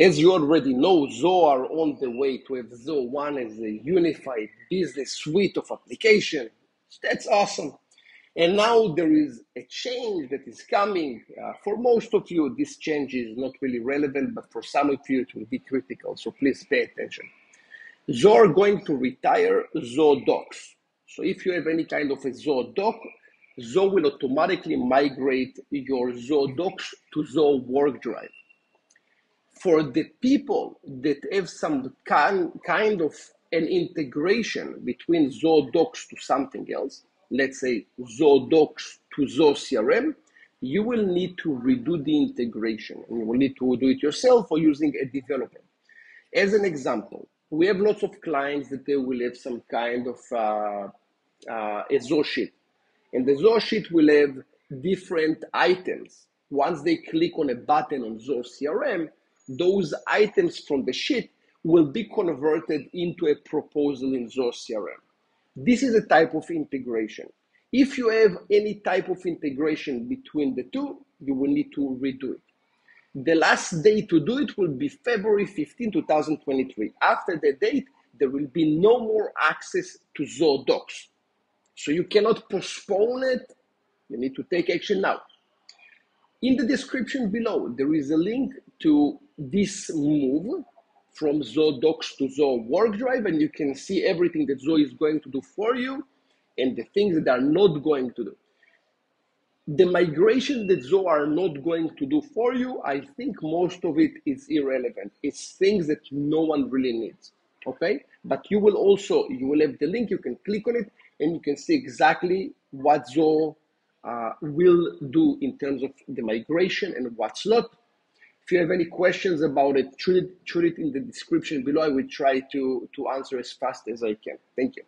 As you already know, Zoho are on the way to have Zoho One as a unified business suite of application. That's awesome. And now there is a change that is coming. Uh, for most of you, this change is not really relevant, but for some of you, it will be critical. So please pay attention. Zoho are going to retire Zoho Docs. So if you have any kind of a Zoho Doc, Zoho will automatically migrate your Zoho Docs to Zoho Work Drive. For the people that have some kind, kind of an integration between Zoho Docs to something else, let's say Zoho Docs to Zoho CRM, you will need to redo the integration. And you will need to do it yourself or using a developer. As an example, we have lots of clients that they will have some kind of uh, uh, a Zoho sheet. And the Zoho sheet will have different items. Once they click on a button on Zoho CRM, those items from the sheet will be converted into a proposal in Zoho CRM. This is a type of integration. If you have any type of integration between the two, you will need to redo it. The last day to do it will be February 15, 2023. After the date, there will be no more access to Zoho Docs. So you cannot postpone it. You need to take action now. In the description below, there is a link to this move from Zoho Docs to Zoho Work Drive, and you can see everything that Zoho is going to do for you and the things that are not going to do. The migration that Zoho are not going to do for you, I think most of it is irrelevant. It's things that no one really needs. Okay? But you will also, you will have the link, you can click on it, and you can see exactly what Zoho uh, will do in terms of the migration and what's not. If you have any questions about it, shoot it, it in the description below. I will try to, to answer as fast as I can. Thank you.